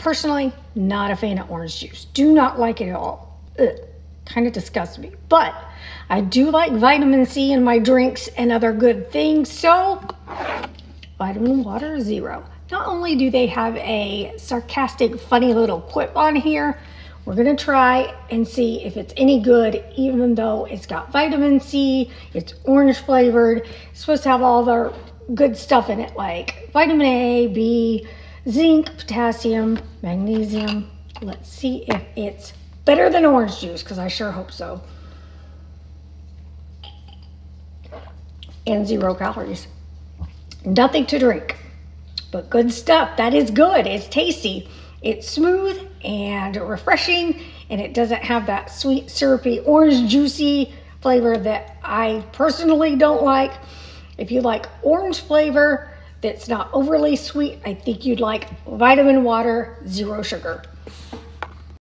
Personally, not a fan of orange juice. Do not like it at all. Ugh, kind of disgusts me. But I do like vitamin C in my drinks and other good things. So, vitamin water zero. Not only do they have a sarcastic, funny little quip on here, we're gonna try and see if it's any good, even though it's got vitamin C, it's orange flavored, it's supposed to have all the good stuff in it, like vitamin A, B, zinc, potassium, magnesium. Let's see if it's better than orange juice, because I sure hope so. And zero calories. Nothing to drink, but good stuff. That is good. It's tasty. It's smooth and refreshing, and it doesn't have that sweet, syrupy, orange juicy flavor that I personally don't like. If you like orange flavor that's not overly sweet, I think you'd like vitamin water, zero sugar.